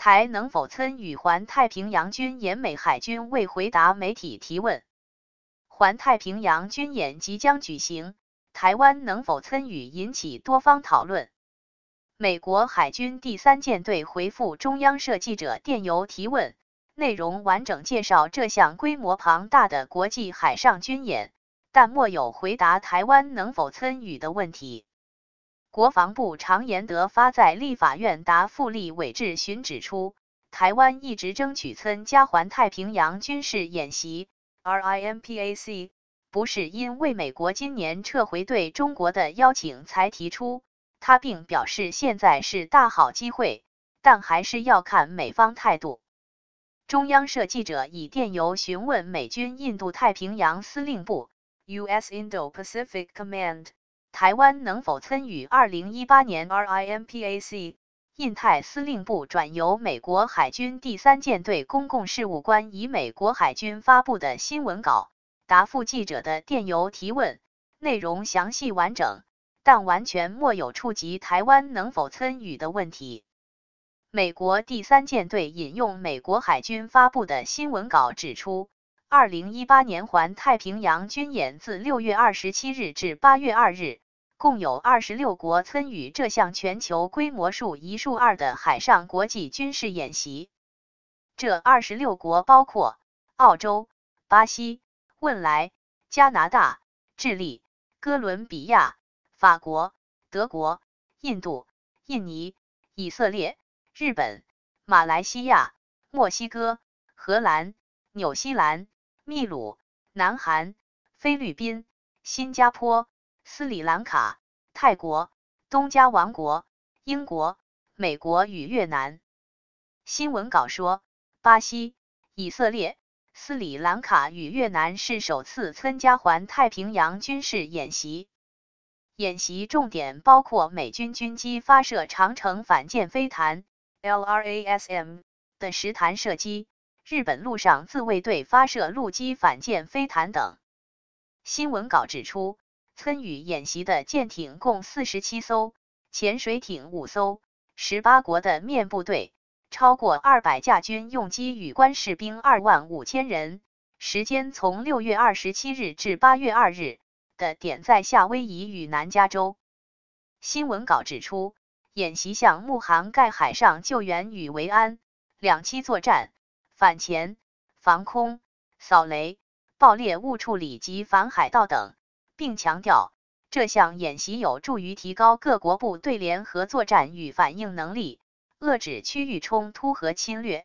台能否参与环太平洋军演？美海军未回答媒体提问。环太平洋军演即将举行，台湾能否参与引起多方讨论。美国海军第三舰队回复中央社记者电邮提问，内容完整介绍这项规模庞大的国际海上军演，但没有回答台湾能否参与的问题。国防部长严德发在立法院答复立委质询指出，台湾一直争取参加环太平洋军事演习。RIMPAC 不是因为美国今年撤回对中国的邀请才提出，他并表示现在是大好机会，但还是要看美方态度。中央社记者以电邮询问美军印度太平洋司令部 US Indo-Pacific Command，台湾能否参与2018年 RIMPAC？印太司令部转由美国海军第三舰队公共事务官以美国海军发布的新闻稿答复记者的电邮提问，内容详细完整，但完全没有触及台湾能否参与的问题。美国第三舰队引用美国海军发布的新闻稿指出，二零一八年环太平洋军演自六月二十七日至八月二日。共有二十六国参与这项全球规模数一数二的海上国际军事演习。这二十六国包括澳洲、巴西、汶莱、加拿大、智利、哥伦比亚、法国、德国、印度、印尼、以色列、日本、马来西亚、墨西哥、荷兰、纽西兰、秘鲁、南韩、菲律宾、新加坡。斯里兰卡、泰国、东加王国、英国、美国与越南。新闻稿说，巴西、以色列、斯里兰卡与越南是首次参加环太平洋军事演习。演习重点包括美军军机发射长城反舰飞弹 （LRASM） 的实弹射击，日本陆上自卫队发射陆基反舰飞弹等。新闻稿指出。参与演习的舰艇共四十七艘，潜水艇五艘，十八国的面部队，超过二百架军用机与官士兵二万五千人。时间从六月二十七日至八月二日，的点在夏威夷与南加州。新闻稿指出，演习项目涵盖海上救援与维安、两栖作战、反潜、防空、扫雷、爆裂物处理及反海盗等。并强调，这项演习有助于提高各国部队联合作战与反应能力，遏制区域冲突和侵略。